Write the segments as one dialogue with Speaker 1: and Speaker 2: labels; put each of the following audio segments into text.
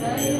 Speaker 1: Senhor.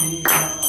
Speaker 1: Jesus.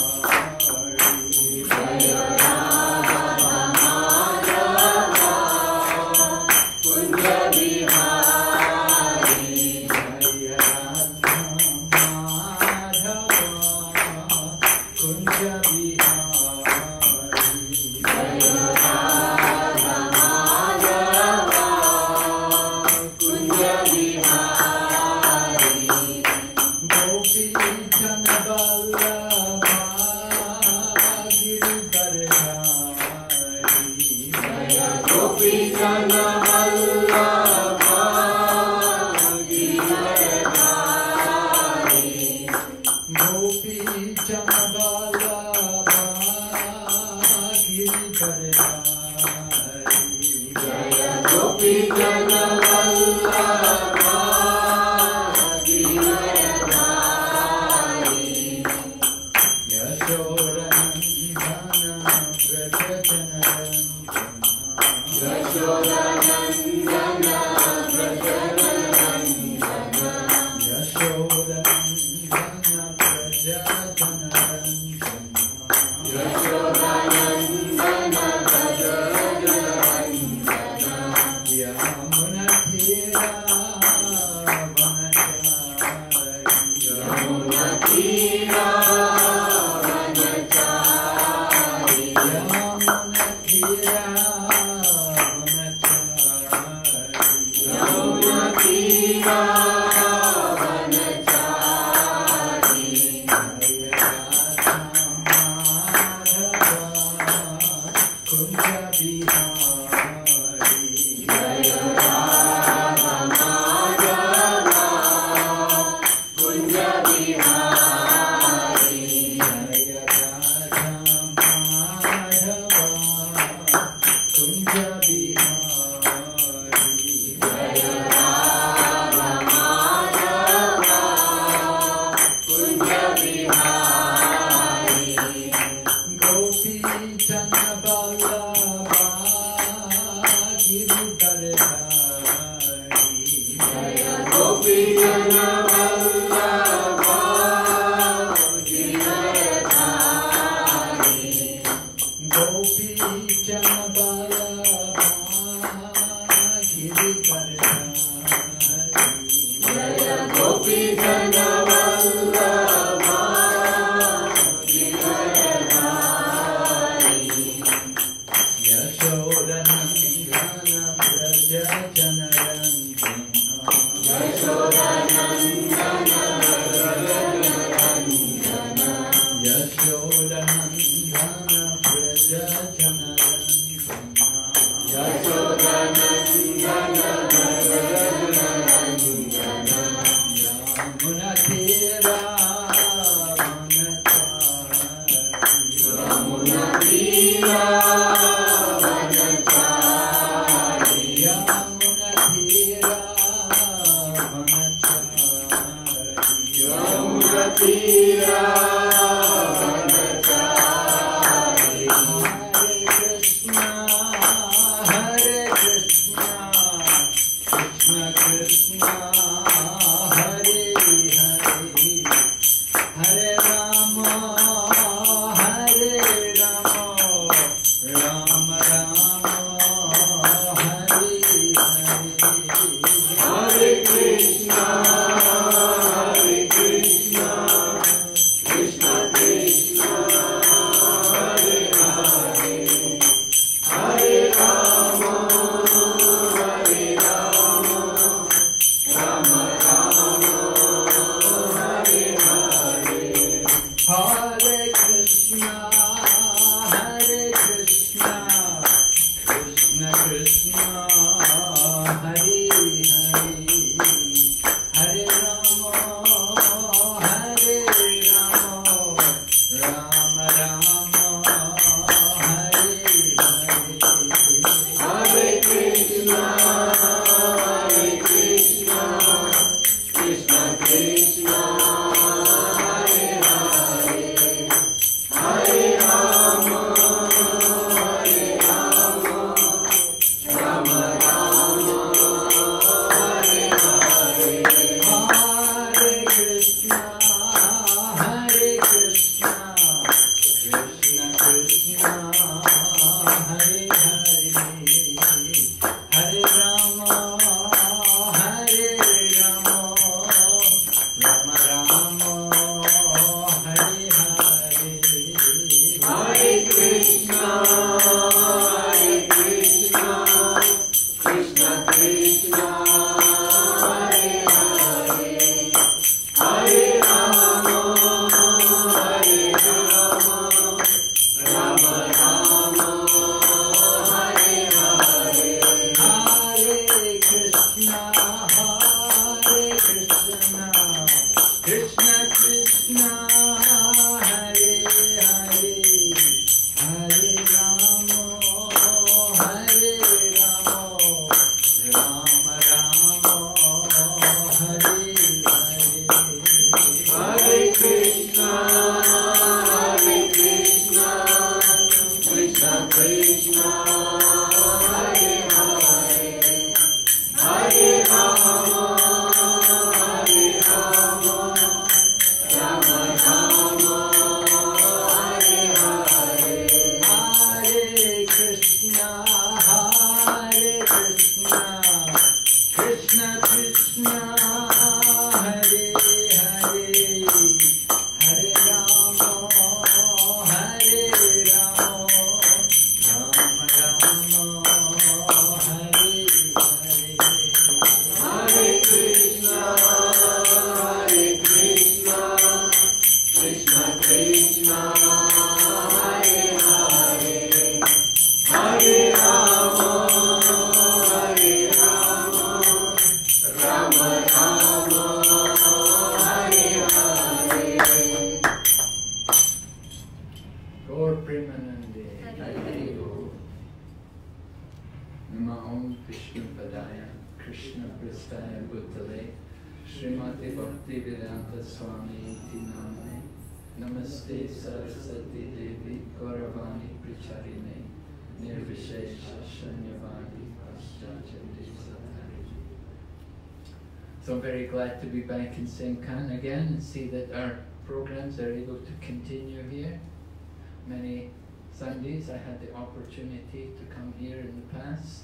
Speaker 1: Sundays I had the opportunity to come here in the past.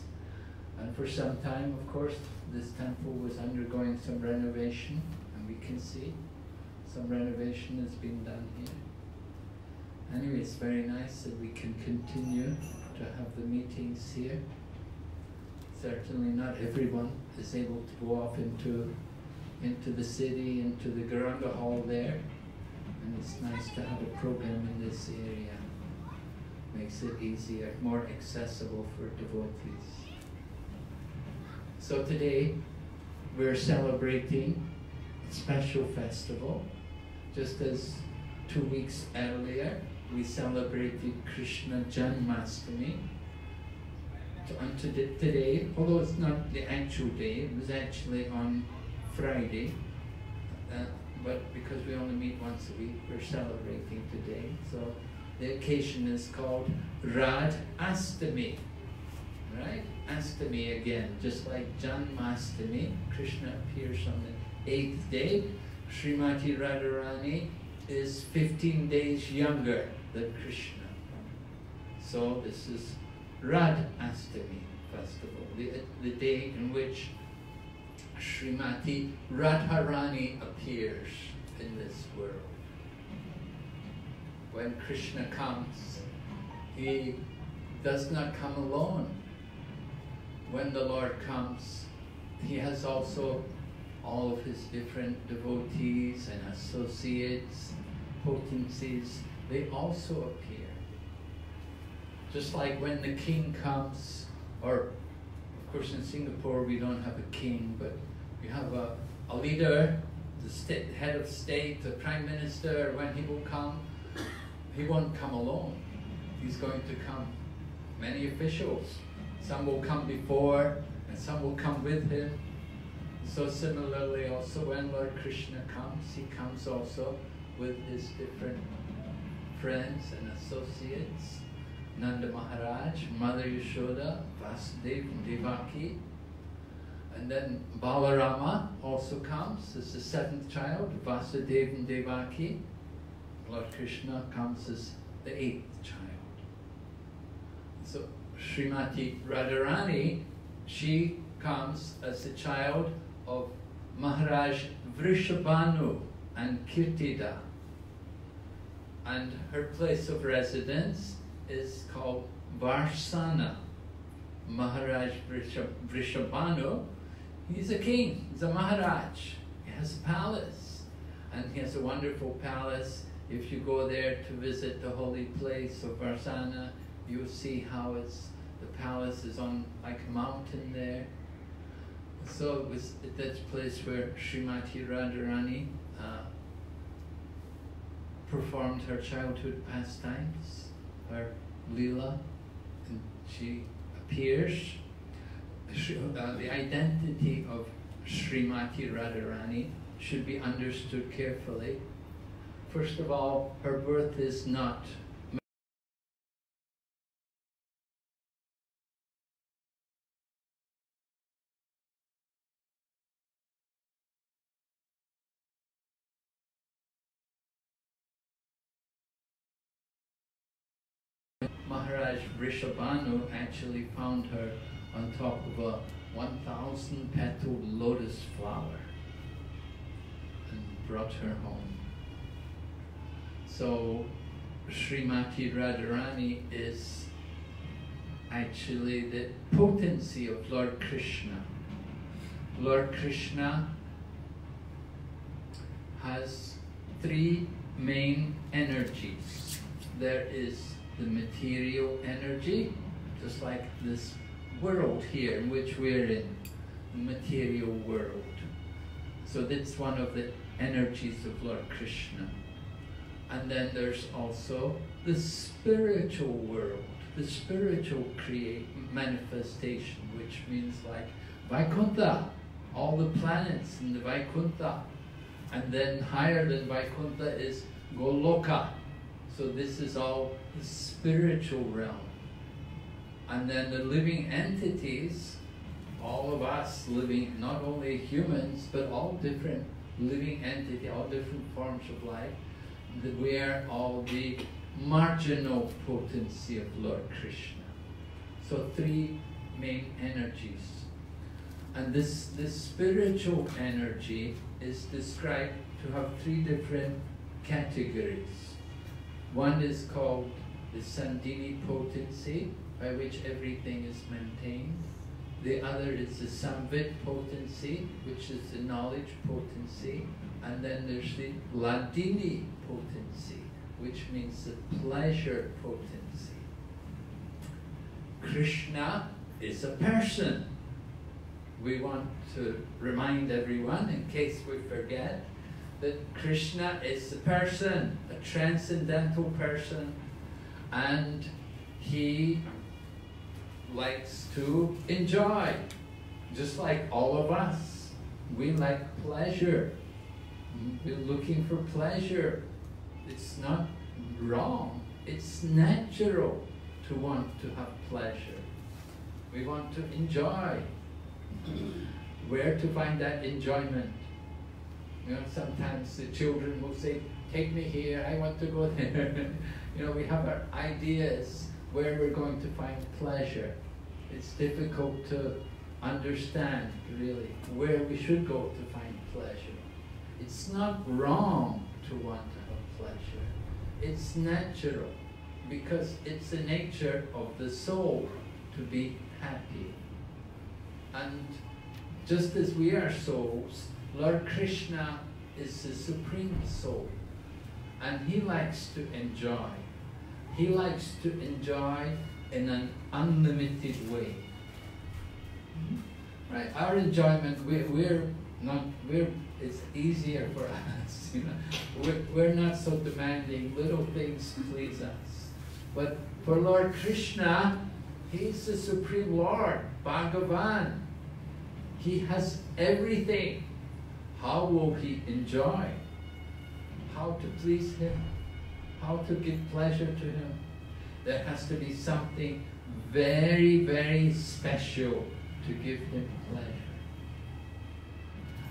Speaker 1: And for some time, of course, this temple was undergoing some renovation, and we can see some renovation has been done here. Anyway, it's very nice that we can continue to have the meetings here. Certainly not everyone is able to go off into, into the city, into the Garanga Hall there. And it's nice to have a program in this area makes it easier, more accessible for devotees. So today we're celebrating a special festival, just as two weeks earlier we celebrated Krishna Janmastami. And today, although it's not the actual day, it was actually on Friday, uh, but because we only meet once a week, we're celebrating today. So the occasion is called Rad Astami. Right? Astami again, just like Janmastami, Krishna appears on the eighth day. Srimati Radharani is 15 days younger than Krishna. So this is Rad Astami festival, the, the day in which Srimati Radharani appears in this world when Krishna comes, he does not come alone. When the Lord comes, he has also all of his different devotees and associates, potencies, they also appear. Just like when the king comes, or of course in Singapore we don't have a king, but we have a, a leader, the state, head of state, the prime minister, when he will come, he won't come alone. He's going to come many officials. Some will come before and some will come with him. So similarly also when Lord Krishna comes, he comes also with his different friends and associates. Nanda Maharaj, Mother Yashoda, Vasudev, Devaki. And then Balarama also comes as the seventh child, Vasudev and Devaki. Lord Krishna comes as the eighth child. So Srimati Radharani, she comes as the child of Maharaj Vrishabhanu and Kirtida. And her place of residence is called Varsana. Maharaj Vrishabhanu, he's a king, he's a Maharaj. He has a palace. And he has a wonderful palace if you go there to visit the holy place of Varsana, you'll see how it's the palace is on like a mountain there. So it was at that place where Srimati Radharani uh, performed her childhood pastimes, her lila, and she appears. Uh, the identity of Srimati Radharani should be understood carefully First of all, her birth is not Maharaj Vrishabhanu actually found her on top of a 1,000 petal lotus flower and brought her home. So Srimati Radharani is actually the potency of Lord Krishna. Lord Krishna has three main energies. There is the material energy, just like this world here in which we're in, the material world. So that's one of the energies of Lord Krishna. And then there's also the spiritual world. the spiritual create manifestation, which means like Vaikuntha, all the planets in the Vaikuntha. And then higher than Vaikuntha is Goloka. So this is all the spiritual realm. And then the living entities, all of us living, not only humans, but all different living entity, all different forms of life, are all the marginal potency of Lord Krishna. So three main energies. And this, this spiritual energy is described to have three different categories. One is called the Sandhini potency, by which everything is maintained. The other is the Samvit potency, which is the knowledge potency. And then there's the Ladini potency, which means the pleasure potency. Krishna is a person. We want to remind everyone, in case we forget, that Krishna is a person, a transcendental person, and he likes to enjoy, just like all of us. We like pleasure. We're looking for pleasure. It's not wrong. It's natural to want to have pleasure. We want to enjoy. Where to find that enjoyment? You know, sometimes the children will say, take me here, I want to go there. you know, we have our ideas where we're going to find pleasure. It's difficult to understand, really, where we should go to find pleasure. It's not wrong to want to pleasure. It's natural because it's the nature of the soul to be happy. And just as we are souls, Lord Krishna is the supreme soul. And he likes to enjoy. He likes to enjoy in an unlimited way. Mm-hmm. Right? Our enjoyment, we, we're not, we're, it's easier for us, you know. We're, we're not so demanding, little things please us. But for Lord Krishna, He's the Supreme Lord, Bhagavan. He has everything. How will he enjoy? How to please him? How to give pleasure to him? There has to be something very, very special to give him pleasure.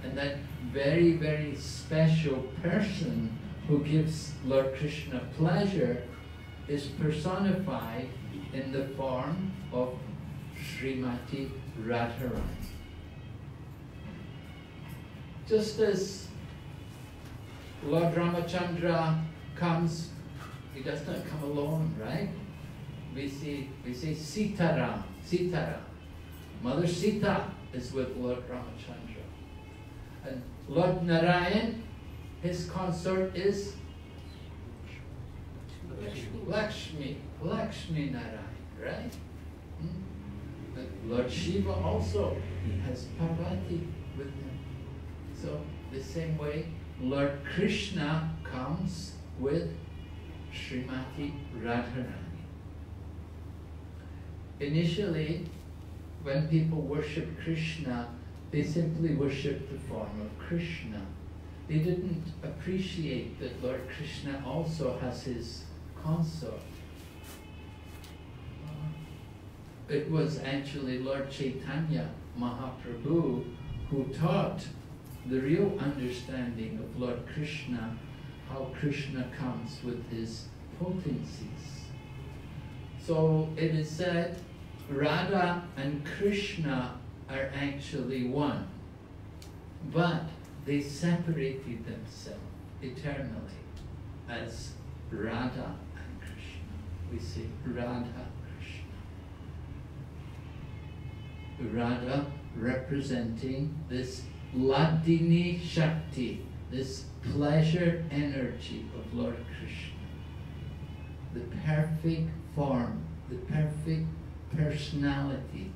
Speaker 1: And that very, very special person who gives Lord Krishna pleasure is personified in the form of Srimati Radharani. Just as Lord Ramachandra comes, he does not come alone, right? We see, we see Sitaram, Sitaram. Mother Sita is with Lord Ramachandra. And Lord Narayan, his consort is Lakshmi, Lakshmi Narayan, right? Hmm? Lord Shiva also, he has Parvati with him. So the same way, Lord Krishna comes with Srimati Radharani. Initially, when people worship Krishna, they simply worshipped the form of Krishna. They didn't appreciate that Lord Krishna also has his consort. Uh, it was actually Lord Chaitanya Mahaprabhu who taught the real understanding of Lord Krishna, how Krishna comes with his potencies. So it is said Radha and Krishna are actually one, but they separated themselves eternally as Radha and Krishna. We say Radha Krishna. Radha representing this Ladini Shakti, this pleasure energy of Lord Krishna. The perfect form, the perfect personality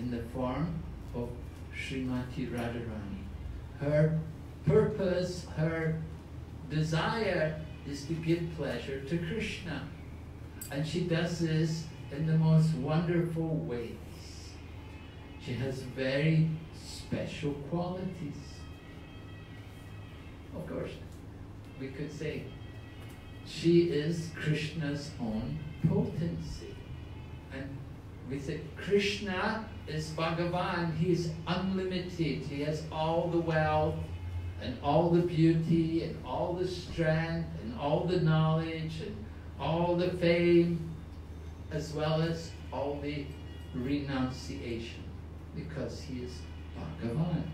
Speaker 1: in the form of Srimati Radharani. Her purpose, her desire is to give pleasure to Krishna. And she does this in the most wonderful ways. She has very special qualities. Of course, we could say she is Krishna's own potency. And we say Krishna is Bhagavan, he is unlimited, he has all the wealth and all the beauty and all the strength and all the knowledge and all the fame as well as all the renunciation because he is Bhagavan.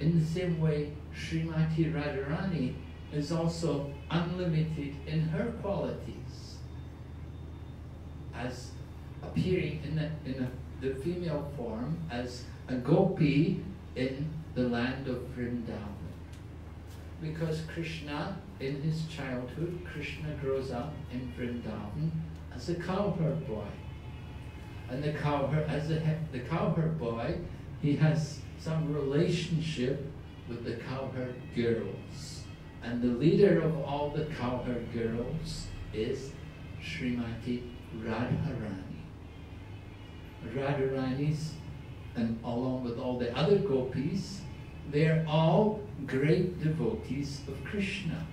Speaker 1: In the same way, Srimati Radharani is also unlimited in her qualities as appearing in, the, in the, the female form as a gopi in the land of Vrindavan. Because Krishna, in his childhood, Krishna grows up in Vrindavan as a cowherd boy. And the cowherd, as the, the cowherd boy, he has some relationship with the cowherd girls. And the leader of all the cowherd girls is Srimati Radharani. Radharani's, and along with all the other gopis, they're all great devotees of Krishna.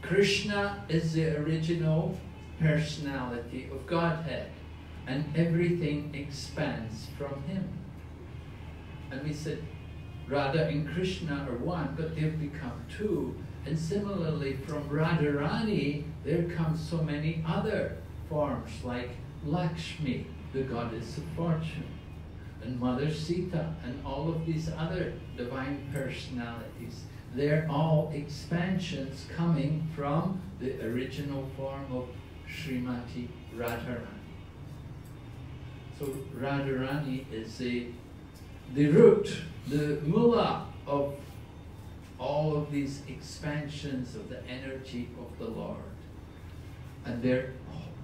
Speaker 1: Krishna is the original personality of Godhead, and everything expands from him. And we said Radha and Krishna are one, but they've become two. And similarly, from Radharani, there come so many other forms like Lakshmi, the goddess of fortune, and Mother Sita, and all of these other divine personalities. They're all expansions coming from the original form of Srimati Radharani. So Radharani is the, the root, the mula of all of these expansions of the energy of the Lord. And their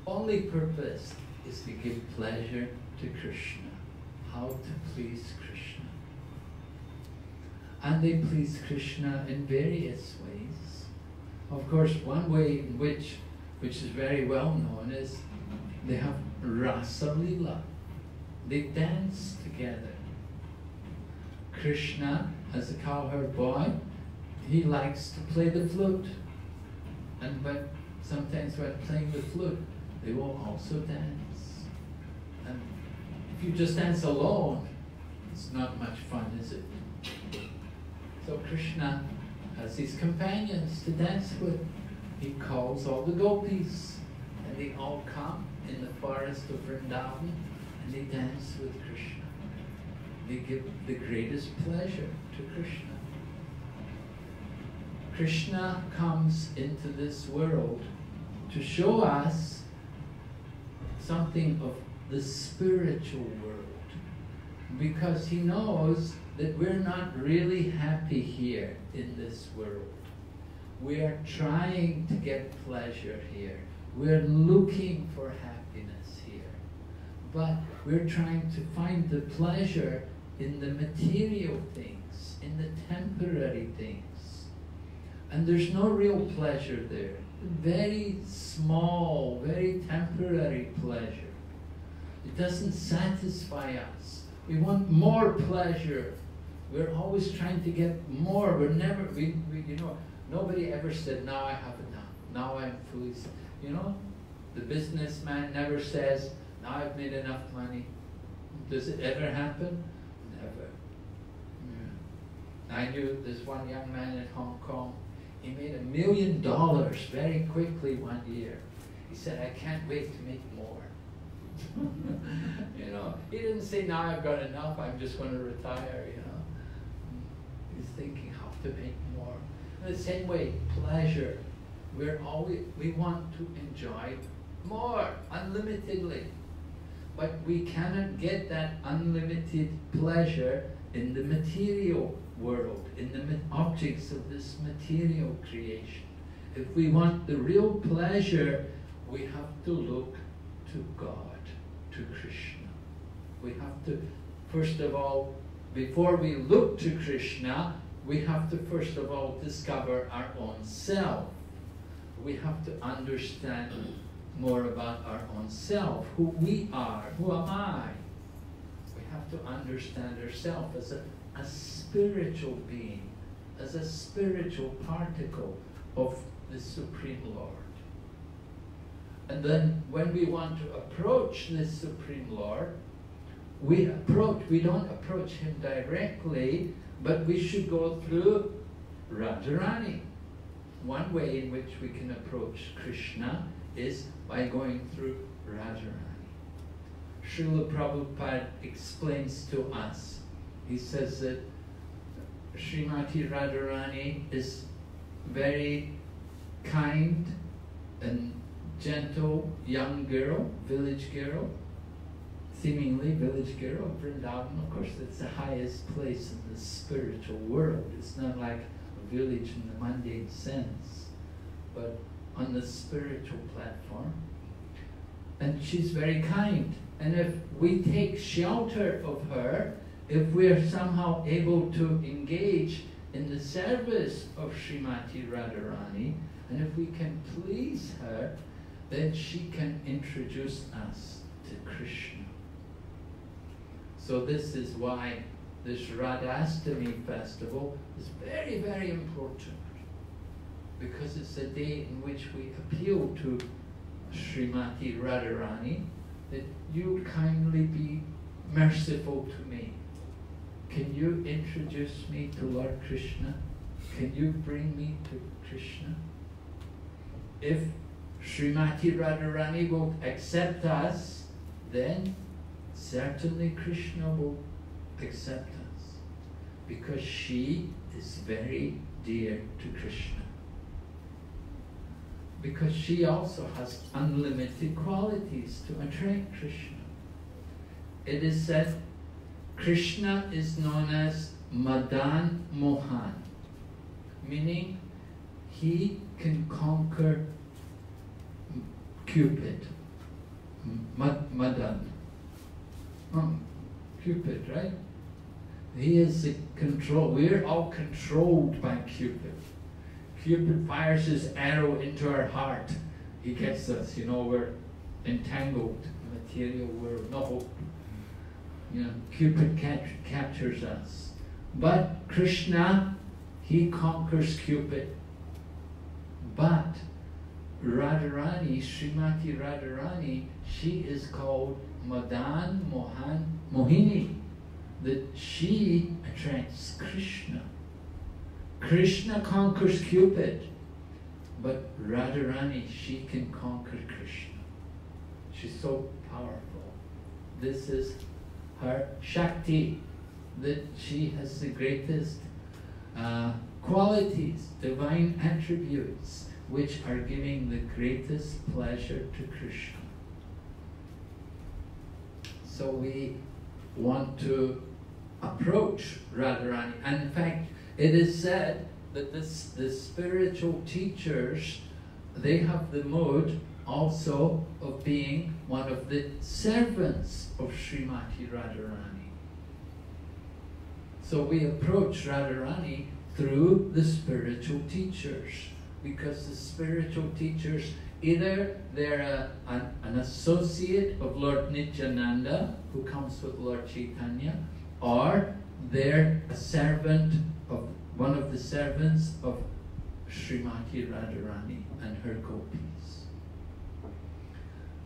Speaker 1: only purpose is to give pleasure to Krishna, how to please Krishna. And they please Krishna in various ways. Of course, one way in which, which is very well known, is they have Rasa Lila. They dance together. Krishna, as a cowherd boy, he likes to play the flute. And when sometimes when playing the flute, they will also dance. And if you just dance alone, it's not much fun, is it? So Krishna has his companions to dance with. He calls all the gopis, and they all come in the forest of Vrindavan, and they dance with Krishna. They give the greatest pleasure to Krishna. Krishna comes into this world to show us something of the spiritual world because he knows that we're not really happy here in this world. We are trying to get pleasure here. We're looking for happiness here. But we're trying to find the pleasure in the material things, in the temporary things. And there's no real pleasure there. Very small, very temporary pleasure. It doesn't satisfy us. We want more pleasure. We're always trying to get more. We're never, we, we, you know, nobody ever said, now I have enough. Now I'm fully, you know, the businessman never says, now I've made enough money. Does it ever happen? Never. Yeah. I knew this one young man in Hong Kong. He made a million dollars very quickly one year. He said, I can't wait to make more. you know, he didn't say, now I've got enough, I'm just going to retire, you know. He's thinking how to make more. In the same way, pleasure. We're always, we want to enjoy more, unlimitedly. But we cannot get that unlimited pleasure in the material world, in the objects of this material creation. If we want the real pleasure, we have to look to God, to Krishna. We have to, first of all, before we look to Krishna, we have to first of all discover our own self. We have to understand more about our own self, who we are, who am I. We have to understand ourselves as a, a spiritual being, as a spiritual particle of the Supreme Lord. And then when we want to approach this Supreme Lord, we approach, we don't approach him directly, but we should go through Radharani. One way in which we can approach Krishna is by going through Radharani. Srila Prabhupada explains to us, he says that Srimati Radharani is very kind and gentle young girl, village girl, seemingly village girl of Vrindavan. Of course, it's the highest place in the spiritual world. It's not like a village in the mundane sense, but on the spiritual platform. And she's very kind. And if we take shelter of her, if we're somehow able to engage in the service of Srimati Radharani, and if we can please her, then she can introduce us to Krishna. So this is why this Radhastami festival is very, very important. Because it's a day in which we appeal to Srimati Radharani that you kindly be merciful to me. Can you introduce me to Lord Krishna? Can you bring me to Krishna? If Srimati Radharani will accept us, then certainly Krishna will accept us because she is very dear to Krishna. Because she also has unlimited qualities to attract Krishna. It is said Krishna is known as Madan Mohan, meaning he can conquer Cupid, Mad- Madan. Oh, hmm. Cupid, right? He is the control. We're all controlled by Cupid. Cupid fires his arrow into our heart. He gets us, you know, we're entangled material world. No hope. You know, Cupid cap- captures us. But Krishna, he conquers Cupid. But Radharani, Srimati Radharani, she is called Madan Mohan Mohini. That she attracts Krishna. Krishna conquers Cupid, but Radharani, she can conquer Krishna. She's so powerful. This is her Shakti, that she has the greatest uh, qualities, divine attributes, which are giving the greatest pleasure to Krishna. So we want to approach Radharani. And in fact, it is said that this, the spiritual teachers, they have the mode also of being one of the servants of Srimati Radharani. So we approach Radharani through the spiritual teachers because the spiritual teachers either they're a, an, an associate of Lord Nityananda who comes with Lord Chaitanya or they're a servant of one of the servants of Srimati Radharani and her gopis.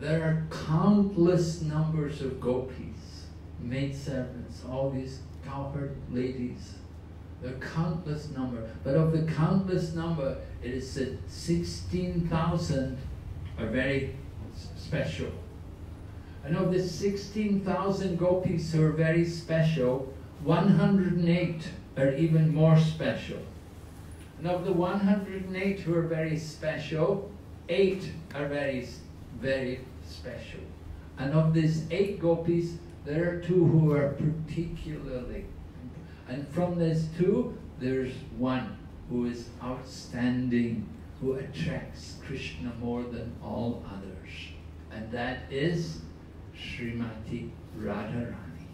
Speaker 1: There are countless numbers of gopis, maid servants, all these cowherd ladies. Are countless number, but of the countless number, it is said 16,000 are very special. And of the 16,000 gopis who are very special, 108 are even more special. And of the 108 who are very special, 8 are very, very special. And of these 8 gopis, there are two who are particularly. And from these two, there's one who is outstanding, who attracts Krishna more than all others. And that is Srimati Radharani.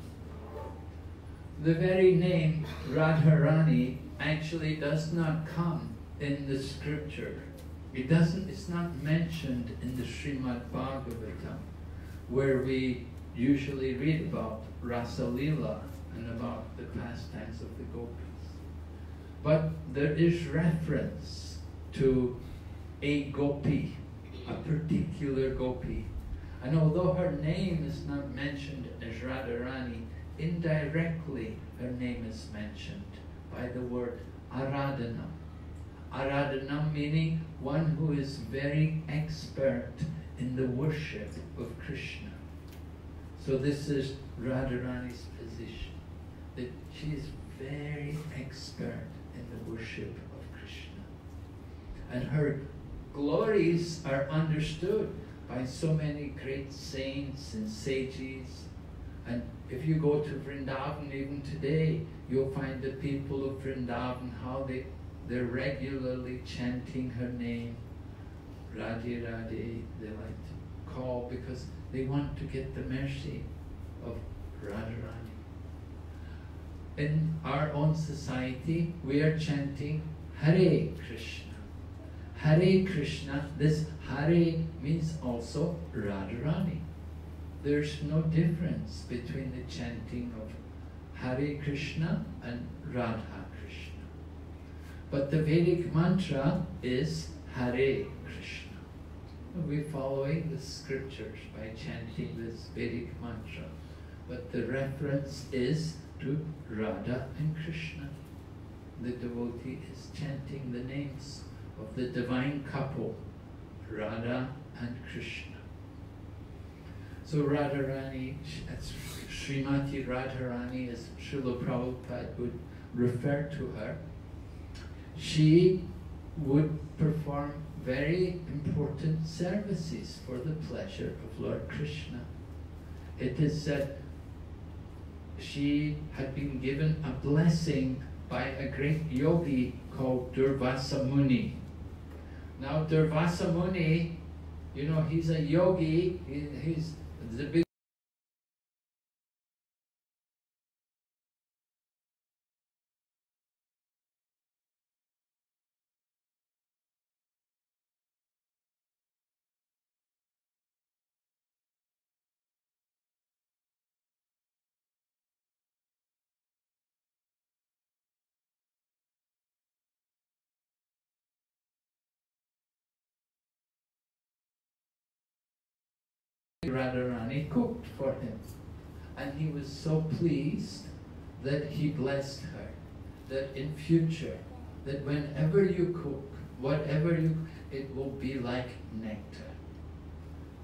Speaker 1: The very name Radharani actually does not come in the scripture. It doesn't, it's not mentioned in the Srimad Bhagavatam, where we usually read about Rasa Lila and about the pastimes of the gopis. But there is reference to a gopi, a particular gopi. And although her name is not mentioned as Radharani, indirectly her name is mentioned by the word Aradhanam. Aradhanam meaning one who is very expert in the worship of Krishna. So this is Radharani's position, that she is very expert in the worship of Krishna. And her glories are understood by so many great saints and sages. And if you go to Vrindavan even today, you'll find the people of Vrindavan, how they, they're regularly chanting her name. Radhe Radhe, they like to call because they want to get the mercy of Radharani. In our own society, we are chanting Hare Krishna. Hare Krishna, this Hare means also Radharani. There's no difference between the chanting of Hare Krishna and Radha Krishna. But the Vedic mantra is Hare Krishna. We're following the scriptures by chanting this Vedic mantra. But the reference is to Radha and Krishna. The devotee is chanting the names of the divine couple, Radha and Krishna. So Radharani, Srimati Radharani, as Srila Prabhupada would refer to her, she would perform very important services for the pleasure of Lord Krishna. It is said she had been given a blessing by a great yogi called Durvasa Muni. Now Durvasa Muni, you know, he's a yogi, he, he's the big for him. And he was so pleased that he blessed her, that in future, that whenever you cook, whatever you, it will be like nectar.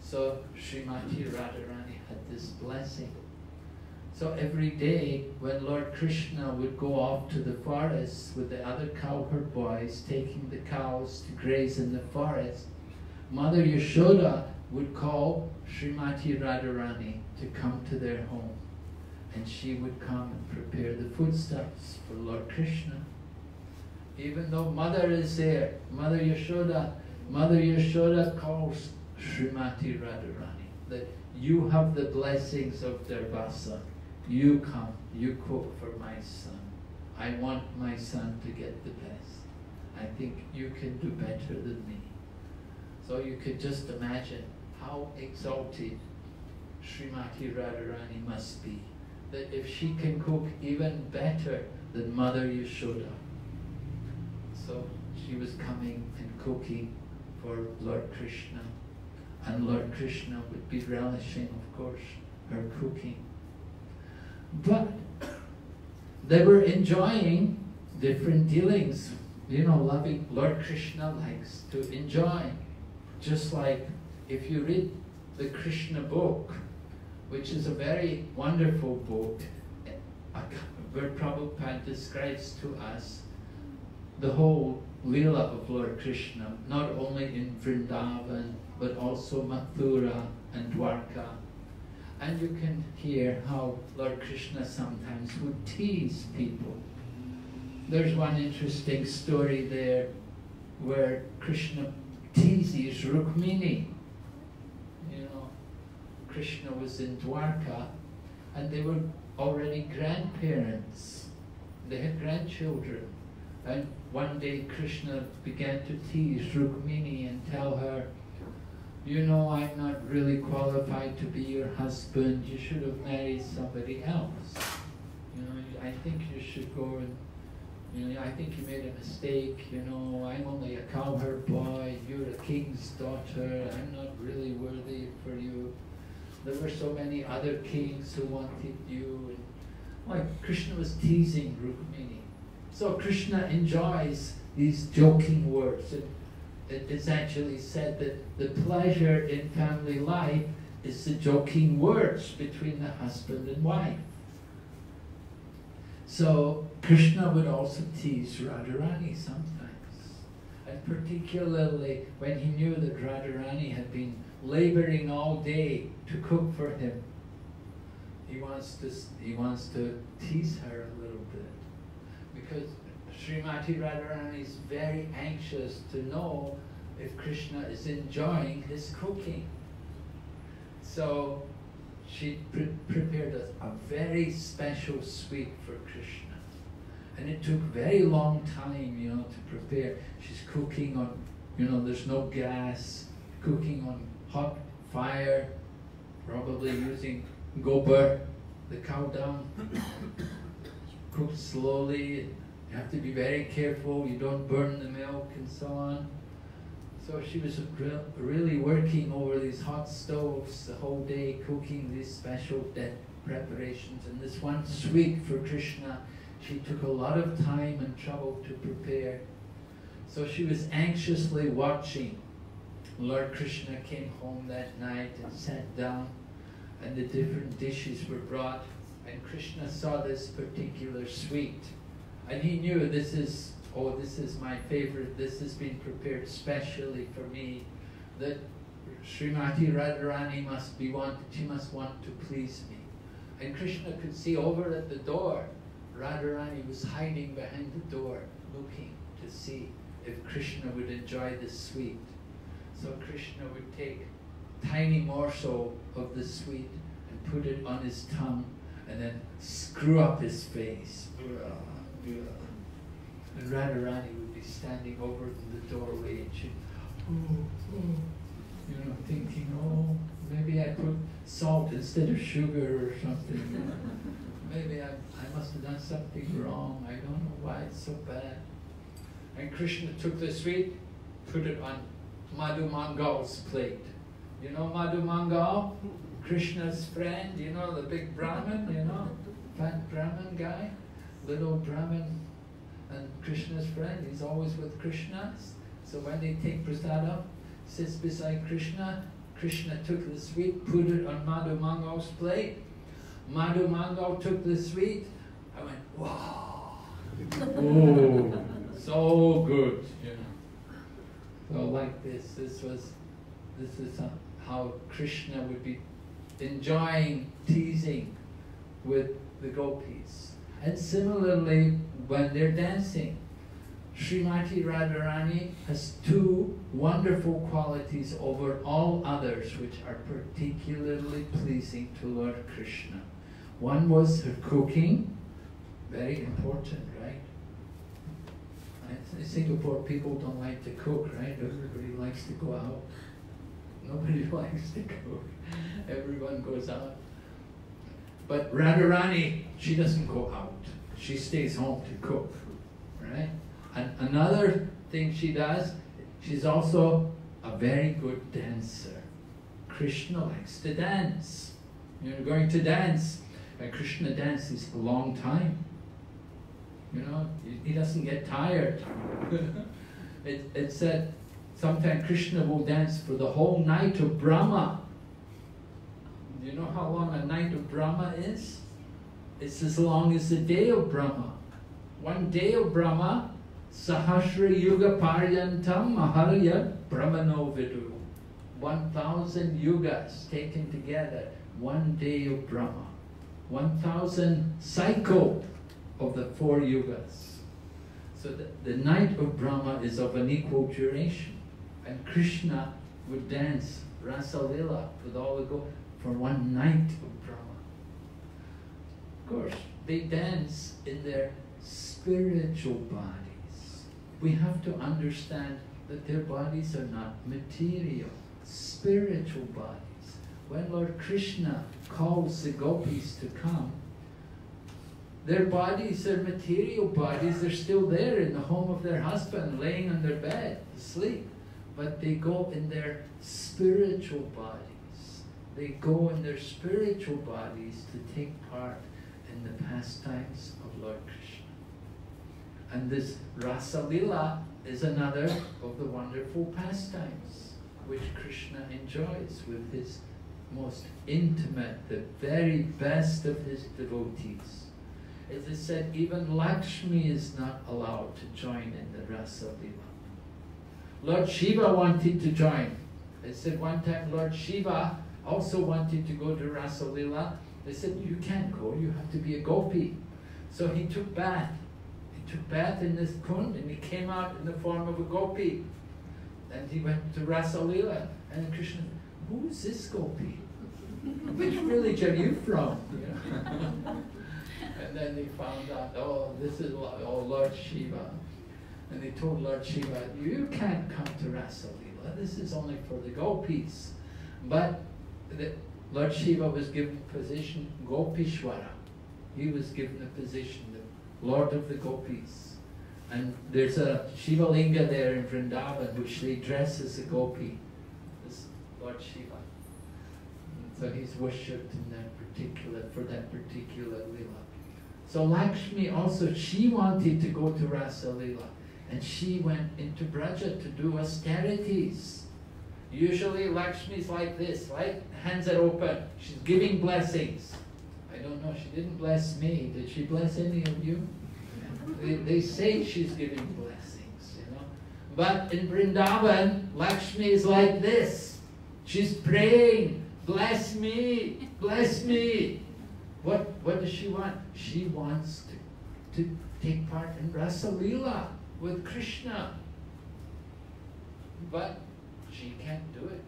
Speaker 1: So Srimati Radharani had this blessing. So every day when Lord Krishna would go off to the forest with the other cowherd boys, taking the cows to graze in the forest, Mother Yashoda would call Srimati Radharani to come to their home. And she would come and prepare the foodstuffs for Lord Krishna. Even though mother is there, Mother Yashoda, Mother Yashoda calls Srimati Radharani that you have the blessings of Durvasa. You come, you cook for my son. I want my son to get the best. I think you can do better than me. So you could just imagine how exalted Srimati Radharani must be. That if she can cook even better than Mother Yashoda. So she was coming and cooking for Lord Krishna. And Lord Krishna would be relishing, of course, her cooking. But they were enjoying different dealings. You know, loving Lord Krishna likes to enjoy. Just like if you read the Krishna book, which is a very wonderful book, where Prabhupada describes to us the whole Leela of Lord Krishna, not only in Vrindavan, but also Mathura and Dwarka. And you can hear how Lord Krishna sometimes would tease people. There's one interesting story there where Krishna teases Rukmini. Krishna was in Dwarka and they were already grandparents. They had grandchildren. And one day Krishna began to tease Rukmini and tell her, you know, I'm not really qualified to be your husband. You should have married somebody else. You know, I think you should go and, you know, I think you made a mistake. You know, I'm only a cowherd boy. You're a king's daughter. I'm not really worthy for you. There were so many other kings who wanted you. Like oh, Krishna was teasing Rukmini. So Krishna enjoys these joking words. And it is actually said that the pleasure in family life is the joking words between the husband and wife. So Krishna would also tease Radharani sometimes. And particularly when he knew that Radharani had been laboring all day to cook for him. He wants to, he wants to tease her a little bit. Because Srimati Radharani is very anxious to know if Krishna is enjoying his cooking. So she pre prepared a, a very special sweet for Krishna. And it took very long time, you know, to prepare. She's cooking on, you know, there's no gas, cooking on hot fire, probably using gobar, the cow dung, cooked slowly. You have to be very careful, you don't burn the milk and so on. So she was really working over these hot stoves the whole day, cooking these special preparations. And this one sweet for Krishna, she took a lot of time and trouble to prepare. So she was anxiously watching. Lord Krishna came home that night and sat down, and the different dishes were brought. And Krishna saw this particular sweet. And he knew this is oh, this is my favorite, this has been prepared specially for me, that Srimati Radharani must be wanted, she must want to please me. And Krishna could see over at the door, Radharani was hiding behind the door, looking to see if Krishna would enjoy the sweet. So Krishna would take tiny morsel of the sweet and put it on his tongue and then screw up his face. And Radharani would be standing over the doorway and she'd, oh, oh, you know, thinking, oh, maybe I put salt instead of sugar or something. maybe I, I must have done something wrong. I don't know why it's so bad. And Krishna took the sweet, put it on Madhu Mangal's plate. You know Madhu Mangal? Krishna's friend, you know, the big Brahmin, you know, fat Brahmin guy, little Brahmin and Krishna's friend, he's always with Krishna. So when they take prasadam, sits beside Krishna, Krishna took the sweet, put it on Madhu Mangal's plate. Madhu Mangal took the sweet. I went, wow. oh, so good. You know. So like this, this was, this is uh, how Krishna would be enjoying teasing with the gopis. And similarly, when they're dancing. Srimati Radharani has two wonderful qualities over all others which are particularly pleasing to Lord Krishna. One was her cooking, very important, right? In Singapore, people don't like to cook, right? Everybody likes to go out. Nobody likes to cook. Everyone goes out. But Radharani, she doesn't go out she stays home to cook, right? And another thing she does, she's also a very good dancer. Krishna likes to dance. You're going to dance, and Krishna dances a long time. You know, he doesn't get tired. it, it said sometimes Krishna will dance for the whole night of Brahma. Do you know how long a night of Brahma is? It's as long as the day of Brahma. One day of Brahma, Sahasra Yuga Paryantam Maharaya Brahmano Vidu. 1,000 yugas taken together, one day of Brahma. 1,000 cycle of the four yugas. So the, the night of Brahma is of an equal duration. And Krishna would dance Rasa Lila with all the go for one night of Brahma. of course, they dance in their spiritual bodies. we have to understand that their bodies are not material, spiritual bodies. When Lord Krishna calls the gopis to come, their bodies, their material bodies, they're still there in the home of their husband, laying on their bed, asleep. But they go in their spiritual bodies. They go in their spiritual bodies to take part in the pastimes of Lord Krishna. And this Rasa Lila is another of the wonderful pastimes which Krishna enjoys with his most intimate, the very best of his devotees. As I said, even Lakshmi is not allowed to join in the Rasa Lila. Lord Shiva wanted to join. They said one time Lord Shiva also wanted to go to Rasa Lila. They said, you can't go, you have to be a gopi. So he took bath. He took bath in this kund and he came out in the form of a gopi. And he went to Rasa Lila. And Krishna, who is this gopi? Which village are you from? You know? And then they found out, oh, this is oh, Lord Shiva. And they told Lord Shiva, you can't come to Rasa Lila. This is only for the gopis. But the, Lord Shiva was given the position Gopishwara. He was given the position, the Lord of the gopis. And there's a Shiva Linga there in Vrindavan which they dress as a gopi, as Lord Shiva. And so he's worshipped in that particular, for that particular lila. So Lakshmi also, she wanted to go to Rasa Lila. And she went into Braja to do austerities. Usually Lakshmi's like this, right? Hands are open. She's giving blessings. I don't know, she didn't bless me. Did she bless any of you? They, they say she's giving blessings, you know. But in Vrindavan, Lakshmi is like this. She's praying, bless me, bless me. What, what does she want? She wants to, to take part in Rasa Lila with Krishna. But she can't do it.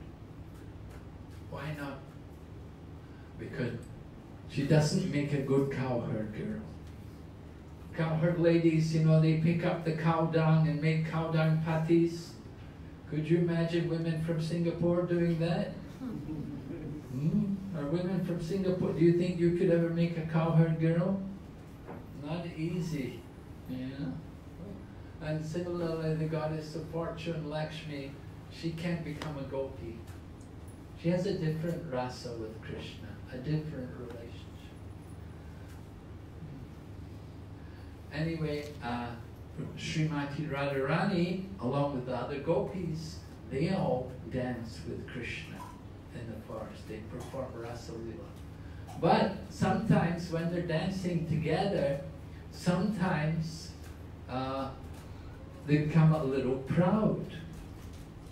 Speaker 1: Why not? Because she doesn't make a good cowherd girl. Cowherd ladies, you know, they pick up the cow dung and make cow dung patties. Could you imagine women from Singapore doing that? Women from Singapore, do you think you could ever make a cowherd girl? Not easy, yeah. And similarly, the goddess of fortune, Lakshmi, she can't become a gopi. She has a different rasa with Krishna, a different relationship. Anyway, uh, Srimati Radharani, along with the other gopis, they all dance with Krishna in the forest. They perform Rasa Lila. But sometimes when they're dancing together, sometimes uh, they become a little proud.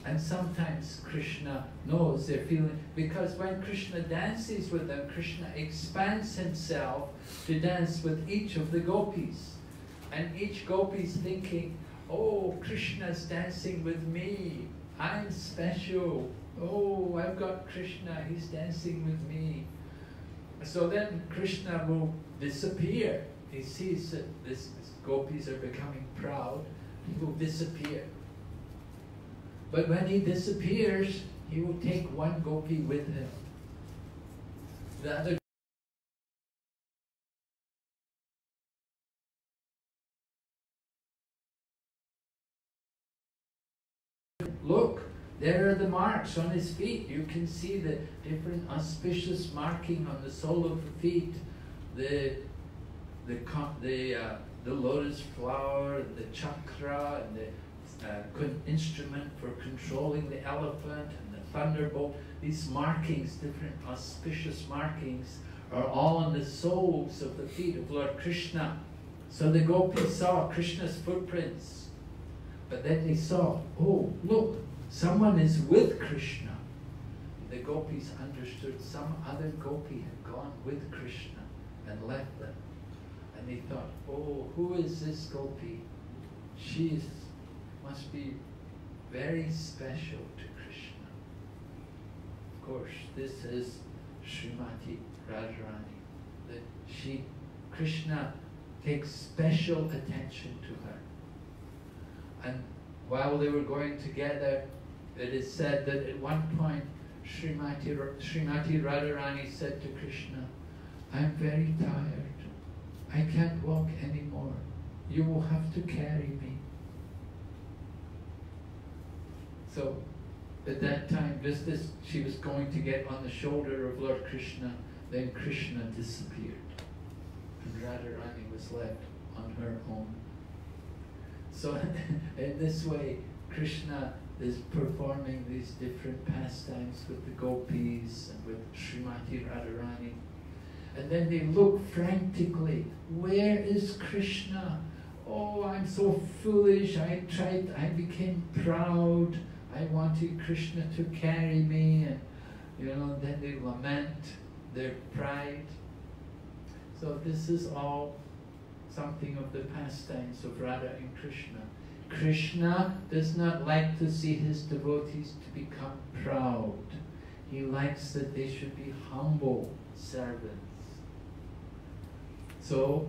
Speaker 1: And sometimes Krishna knows they're feeling, because when Krishna dances with them, Krishna expands himself to dance with each of the gopis. And each gopi is thinking, oh, Krishna's dancing with me. I'm special. Oh, I've got Krishna, he's dancing with me. So then Krishna will disappear. He sees that this, this gopis are becoming proud, he will disappear. But when he disappears, he will take one gopi with him. The other there are the marks on his feet. You can see the different auspicious marking on the sole of the feet, the the the uh, the lotus flower, the chakra, and the uh, instrument for controlling the elephant, and the thunderbolt. These markings, different auspicious markings, are all on the soles of the feet of Lord Krishna. So the gopis saw Krishna's footprints. But then they saw, oh, look, someone is with Krishna. The gopis understood some other gopi had gone with Krishna and left them. And they thought, oh, who is this gopi? She must be very special to Krishna. Of course, this is Srimati Radharani. That she, Krishna takes special attention to her. And while they were going together, it is said that at one point Srimati, Srimati Radharani said to Krishna, I'm very tired. I can't walk anymore. You will have to carry me. So at that time, just as she was going to get on the shoulder of Lord Krishna, then Krishna disappeared. And Radharani was left on her own. So in this way, Krishna is performing these different pastimes with the gopis and with Srimati Radharani. And then they look frantically, where is Krishna? Oh, I'm so foolish. I tried, I became proud. I wanted Krishna to carry me. And, you know, then they lament their pride. So this is all something of the pastimes of Radha and Krishna. Krishna does not like to see his devotees to become proud. He likes that they should be humble servants. So,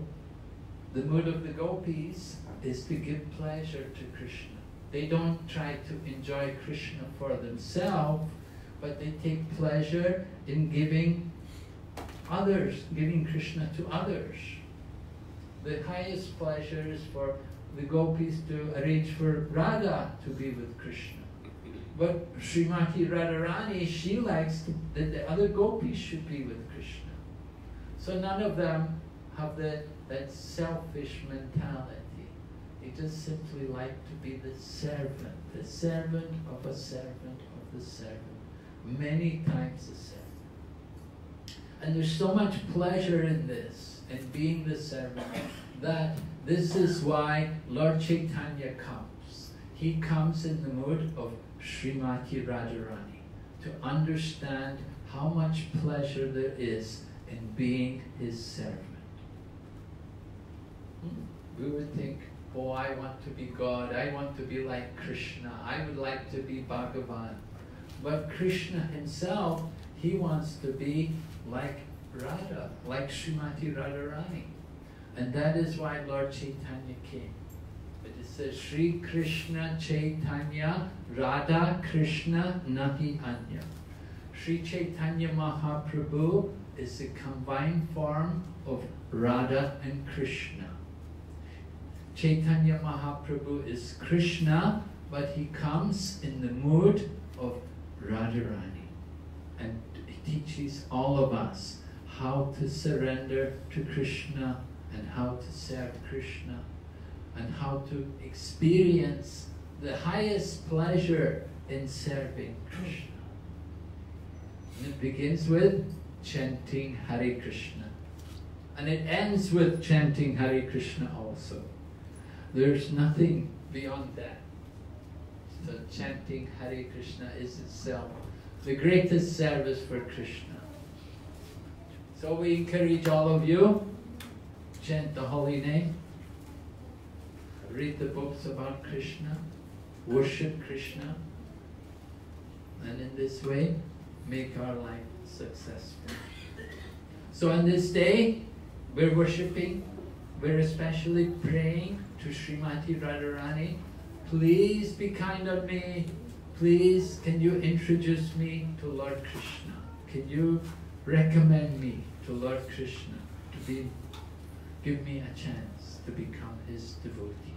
Speaker 1: the mood of the gopis is to give pleasure to Krishna. They don't try to enjoy Krishna for themselves, but they take pleasure in giving others, giving Krishna to others. The highest pleasure is for the gopis to arrange for Radha to be with Krishna. But Srimati Radharani, she likes that the other gopis should be with Krishna. So none of them have the, that selfish mentality. They just simply like to be the servant, the servant of a servant of the servant. Many times a servant. And there's so much pleasure in this, in being the servant, that this is why Lord Chaitanya comes. He comes in the mood of Srimati Radharani to understand how much pleasure there is in being his servant. Hmm. We would think, oh, I want to be God, I want to be like Krishna, I would like to be Bhagavan. But Krishna himself, he wants to be like Radha, like Srimati Radharani. And that is why Lord Chaitanya came. It says Sri Krishna Chaitanya Radha Krishna Nahi Anya. Sri Chaitanya Mahaprabhu is the combined form of Radha and Krishna. Chaitanya Mahaprabhu is Krishna, but he comes in the mood of Radharani and he teaches all of us how to surrender to Krishna and how to serve Krishna and how to experience the highest pleasure in serving Krishna. And it begins with chanting Hare Krishna. And it ends with chanting Hare Krishna also. There's nothing beyond that. So chanting Hare Krishna is itself the greatest service for Krishna. So we encourage all of you, chant the holy name, read the books about Krishna, worship Krishna, and in this way make our life successful. So on this day, we're worshipping, we're especially praying to Srimati Radharani. Please be kind on me. Please, can you introduce me to Lord Krishna? Can you recommend me to Lord Krishna to be, give me a chance to become his devotee?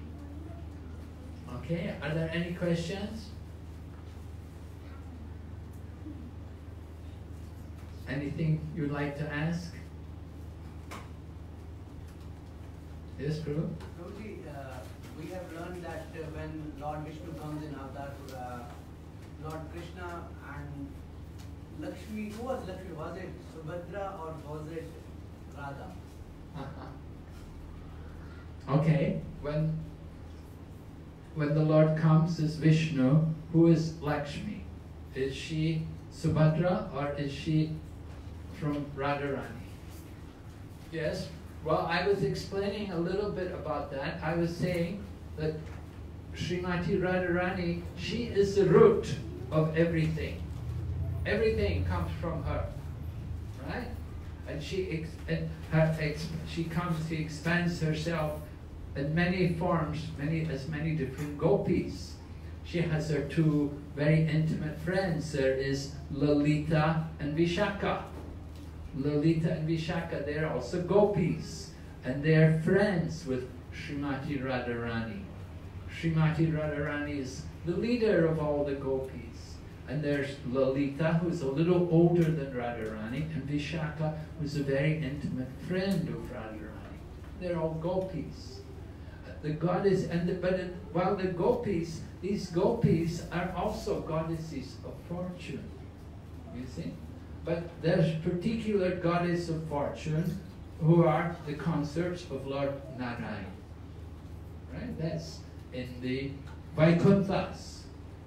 Speaker 1: Okay, are there any questions? Anything you'd like to ask? Yes, Prabhu?
Speaker 2: Prabhuji, uh, we have learned that uh, when Lord Vishnu comes in Avatar, uh, Lord Krishna and Lakshmi, who was Lakshmi? Was it Subhadra or was it Radha?
Speaker 1: Okay, when when the Lord comes is Vishnu, who is Lakshmi? Is she Subhadra or is she from Radharani? Yes. Well, I was explaining a little bit about that. I was saying that Srimati Radharani, she is the root of everything. Everything comes from her, right? And she and her she comes, she expands herself in many forms, many as many different gopis. She has her two very intimate friends. There is Lalita and Vishaka. Lalita and Vishaka, they're also gopis, and they're friends with Srimati Radharani. Srimati Radharani is the leader of all the gopis. And there's Lalita, who's a little older than Radharani, and Vishaka, who's a very intimate friend of Radharani. They're all gopis. The goddess, and the, but it, while the gopis, these gopis are also goddesses of fortune. You see? But there's particular goddess of fortune who are the consorts of Lord Narayan. Right? That's in the Vaikunthas.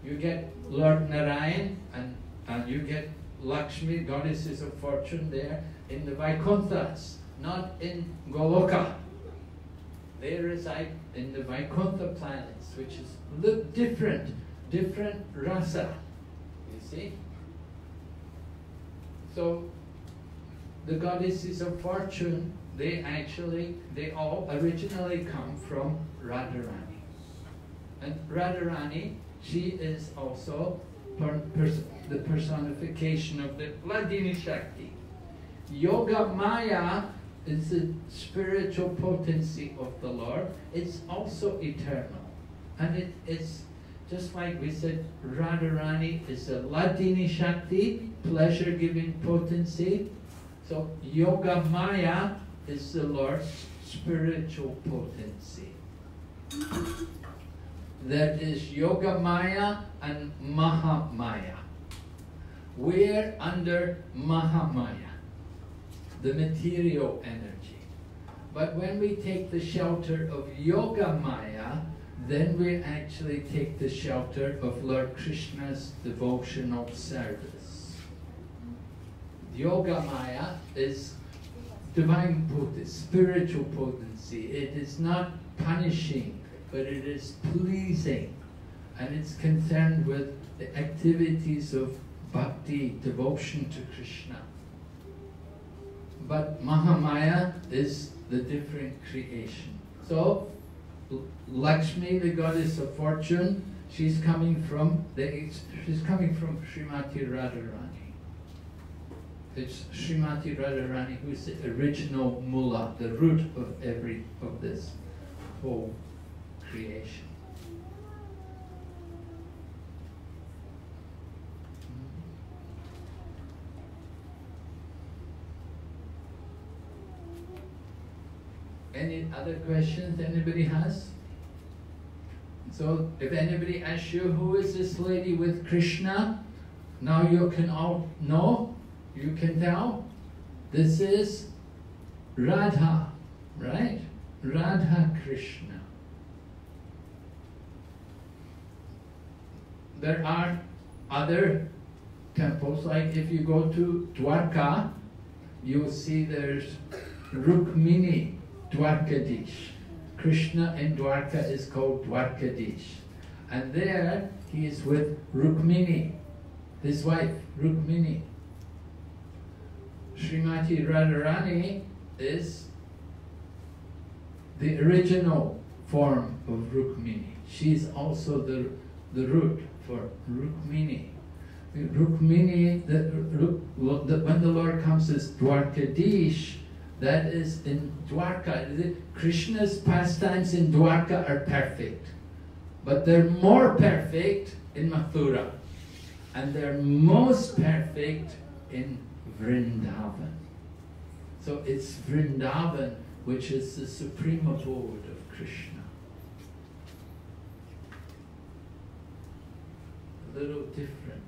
Speaker 1: You get Lord Narayan and, and you get Lakshmi, goddesses of fortune there in the Vaikunthas, not in Goloka. They reside in the Vaikuntha planets, which is different, different rasa. You see? So the goddesses of fortune, they actually, they all originally come from Radharani. And Radharani, she is also per, pers- the personification of the Hladini Shakti. Yoga Maya is the spiritual potency of the Lord. It's also eternal. And it is just like we said, Radharani is a Hladini Shakti, pleasure giving potency. So Yoga Maya is the Lord's spiritual potency. There is Yoga Maya and Mahamaya. We're under Mahamaya, the material energy. But when we take the shelter of Yoga Maya, then we actually take the shelter of Lord Krishna's devotional service. Yoga Maya is divine potency, spiritual potency. It is not punishing, but it is pleasing. And it's concerned with the activities of bhakti, devotion to Krishna. But Mahamaya is the different creation. So, Lakshmi, the goddess of fortune, she's coming from the she's coming from Srimati Radharani. It's Srimati Radharani who's the original mula, the root of every of this whole creation. Any other questions anybody has? So if anybody asks you who is this lady with Krishna, now you can all know, you can tell. This is Radha, right? Radha Krishna. There are other temples, like if you go to Dwarka, you'll see there's Rukmini Dwarkadish. Krishna in Dwarka is called Dwarkadish. And there he is with Rukmini, his wife, Rukmini. Srimati Radharani is the original form of Rukmini. She is also the, the root for Rukmini. Rukmini, the, Ruk, the, when the Lord comes as Dwarkadish, that is in Dwarka. Krishna's pastimes in Dwarka are perfect, but they're more perfect in Mathura, and they're most perfect in Vrindavan. So it's Vrindavan which is the supreme abode of Krishna. A little different.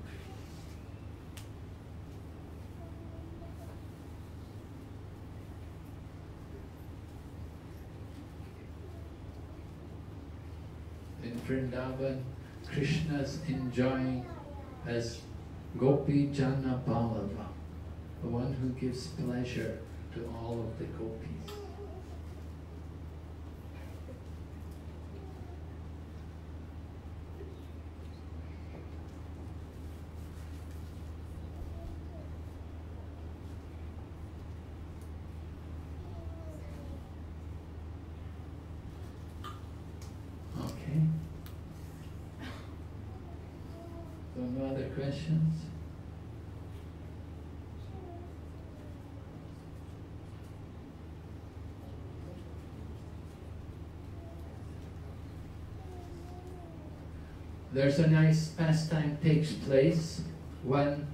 Speaker 1: In Vrindavan, Krishna's enjoying as Gopi Jana Vallabha, the one who gives pleasure to all of the gopis. other questions? There's a nice pastime takes place when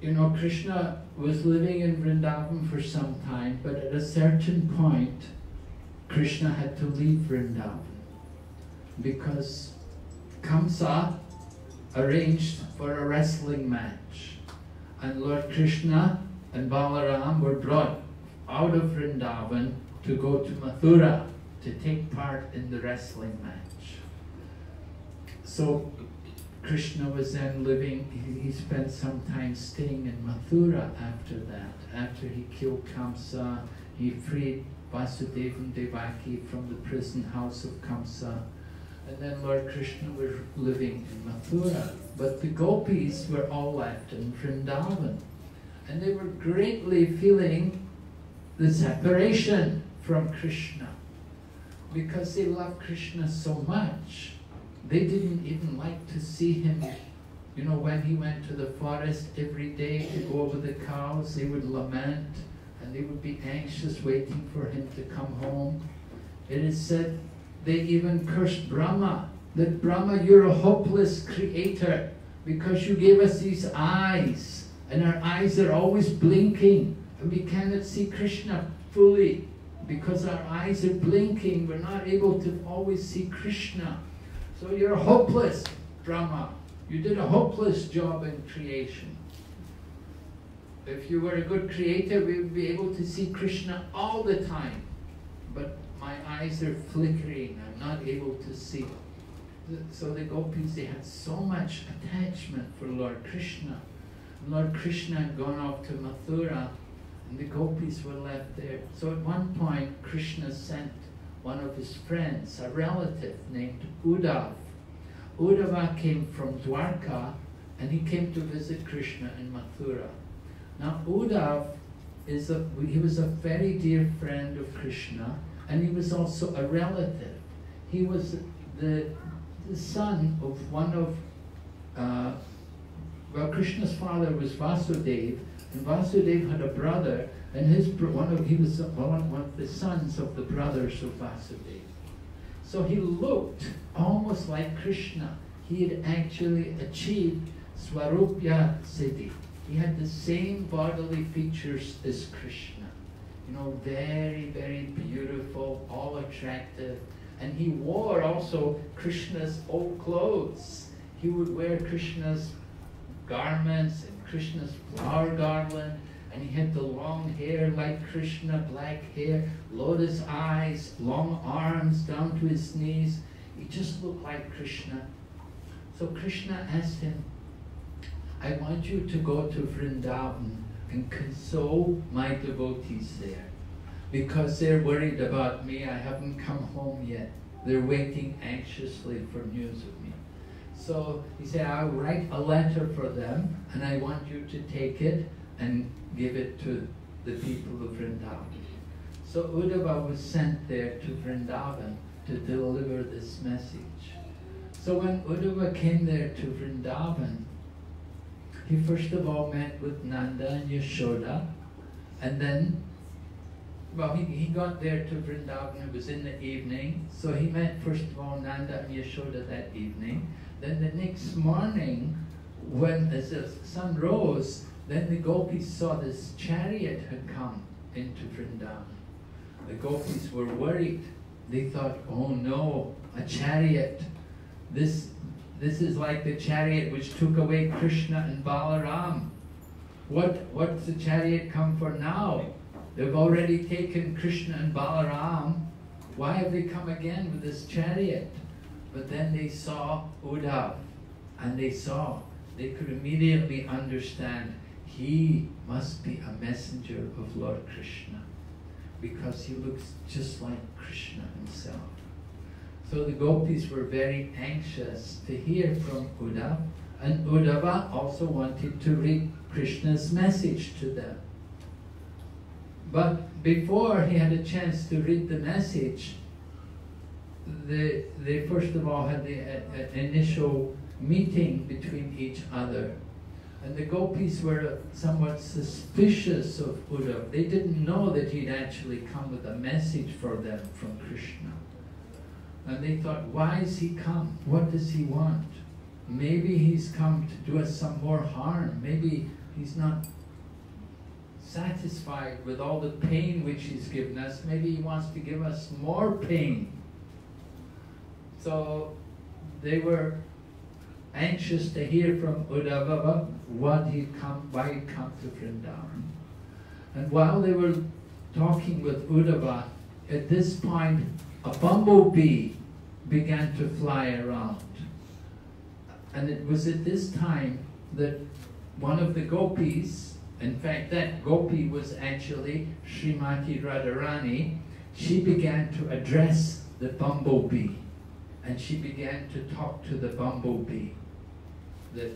Speaker 1: you know Krishna was living in Vrindavan for some time, but at a certain point Krishna had to leave Vrindavan because Kamsa arranged for a wrestling match. And Lord Krishna and Balaram were brought out of Vrindavan to go to Mathura to take part in the wrestling match. So Krishna was then living, he, spent some time staying in Mathura after that. After he killed Kamsa, he freed Vasudeva and Devaki from the prison house of Kamsa. And then Lord Krishna was living in Mathura. But the gopis were all left in Vrindavan. And they were greatly feeling the separation from Krishna. Because they loved Krishna so much. They didn't even like to see him. You know, when he went to the forest every day to go over the cows, they would lament and they would be anxious waiting for him to come home. It is said they even cursed Brahma, that Brahma, you're a hopeless creator because you gave us these eyes and our eyes are always blinking and we cannot see Krishna fully because our eyes are blinking. We're not able to always see Krishna. So you're a hopeless, Brahma. You did a hopeless job in creation. If you were a good creator, we would be able to see Krishna all the time. But my eyes are flickering. I'm not able to see. So the gopis, they had so much attachment for Lord Krishna. Lord Krishna had gone off to Mathura and the gopis were left there. So at one point, Krishna sent one of his friends, a relative named Uddhav. Uddhava came from Dwarka and he came to visit Krishna in Mathura. Now Uddhav is a, he was a very dear friend of Krishna and he was also a relative. He was the, the son of one of, uh, well, Krishna's father was Vasudeva, and Vasudeva had a brother, and his one of he was one, one of the sons of the brothers of Vasudeva. So he looked almost like Krishna. He had actually achieved Swarupya Siddhi. He had the same bodily features as Krishna. You know, very, very beautiful, all attractive. And he wore also Krishna's old clothes. He would wear Krishna's garments and Krishna's flower garland. And he had the long hair like Krishna, black hair, lotus eyes, long arms down to his knees. He just looked like Krishna. So Krishna asked him, I want you to go to Vrindavan and console my devotees there because they're worried about me. I haven't come home yet. They're waiting anxiously for news of me. So he said, I'll write a letter for them and I want you to take it and give it to the people of Vrindavan. So Uddhava was sent there to Vrindavan to deliver this message. So when Uddhava came there to Vrindavan, he first of all met with Nanda and Yashoda, and then, well, he, he got there to Vrindavan, it was in the evening, so he met first of all Nanda and Yashoda that evening. Then the next morning, when as the sun rose, then the gopis saw this chariot had come into Vrindavan. The gopis were worried. They thought, oh no, a chariot. This this is like the chariot which took away Krishna and Balaram. What, what's the chariot come for now? They've already taken Krishna and Balaram. Why have they come again with this chariot? But then they saw Uddhav and they saw, they could immediately understand he must be a messenger of Lord Krishna because he looks just like Krishna himself. So the gopis were very anxious to hear from Uddhava, and Uddhava also wanted to read Krishna's message to them. But before he had a chance to read the message, they, they first of all had the uh, uh, initial meeting between each other. And the gopis were somewhat suspicious of Uddhav. They didn't know that he'd actually come with a message for them from Krishna. And they thought, why has he come? What does he want? Maybe he's come to do us some more harm. Maybe he's not satisfied with all the pain which he's given us. Maybe he wants to give us more pain. So they were anxious to hear from Uddhava what he'd come, why he'd come to Vrindavan. And while they were talking with Uddhava, at this point a bumblebee began to fly around. And it was at this time that one of the gopis, in fact that gopi was actually Srimati Radharani, she began to address the bumblebee and she began to talk to the bumblebee. That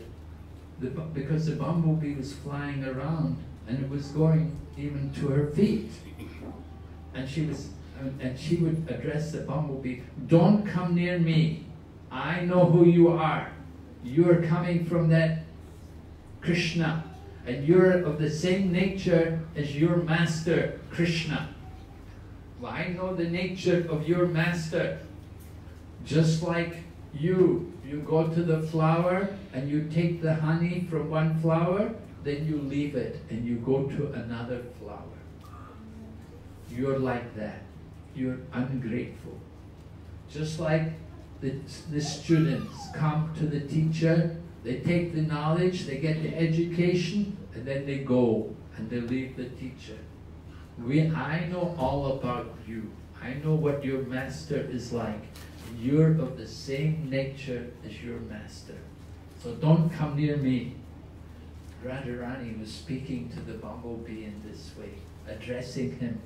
Speaker 1: the, because the bumblebee was flying around and it was going even to her feet. And she was and she would address the bumblebee, don't come near me. I know who you are. You're coming from that Krishna. And you're of the same nature as your master, Krishna. Well, I know the nature of your master. Just like you, you go to the flower and you take the honey from one flower, then you leave it and you go to another flower. You're like that. You're ungrateful. Just like the, the students come to the teacher, they take the knowledge, they get the education, and then they go and they leave the teacher. We, I know all about you. I know what your master is like. You're of the same nature as your master. So don't come near me. Radharani was speaking to the bumblebee in this way, addressing him.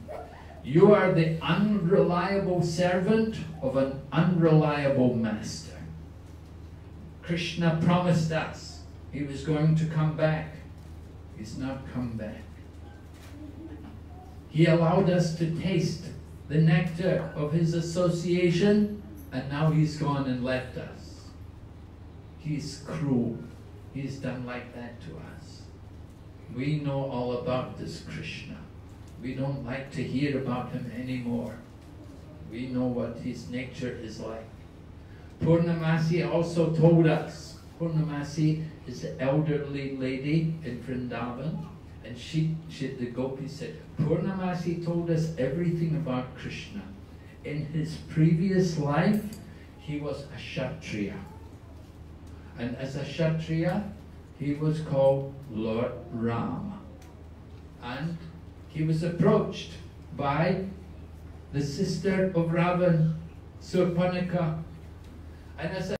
Speaker 1: You are the unreliable servant of an unreliable master. Krishna promised us he was going to come back. He's not come back. He allowed us to taste the nectar of his association, and now he's gone and left us. He's cruel. He's done like that to us. We know all about this Krishna. We don't like to hear about him anymore. We know what his nature is like. Purnamasi also told us, Purnamasi is the elderly lady in Vrindavan, and she, she the gopi said, Purnamasi told us everything about Krishna. In his previous life, he was a Kshatriya. And as a Kshatriya, he was called Lord Rama. And he was approached by the sister of Ravan, Surpanika. And as